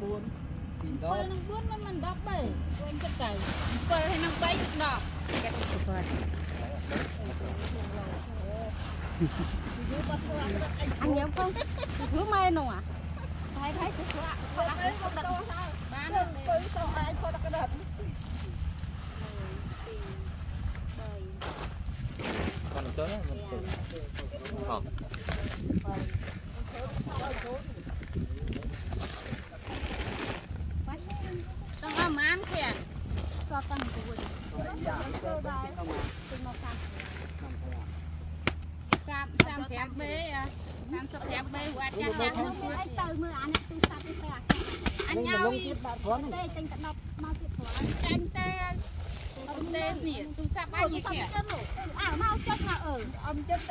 នឹង4ពី10 7នឹង4មិនមិន10ទេវិញគិតទៅ7ហើយនឹង3គិត10គិតទៅគាត់អញញ៉ាំផងធ្វើម៉ែនោះអាហើយហើយគឺធ្វើអាខ្លួនខ្លួនដាក់បានទៅសោះឯងគាត់ដាក់ដាក់គាត់នឹងទៅមិនទៅហោះ ត់តាំងពីវិញទៅមកសាំតាម35 B 35 B ហួតចាស់ចាស់នោះអីទៅមើលអានេះទីសាប់ទីទៅអាចាអញឲ្យទេចេញកដប់មកទៀតព្រោះចាញ់តែអត់ទេនេះទូសាប់អញនិយាយគ្នាអើមកចុចមកអើអំចិត្ត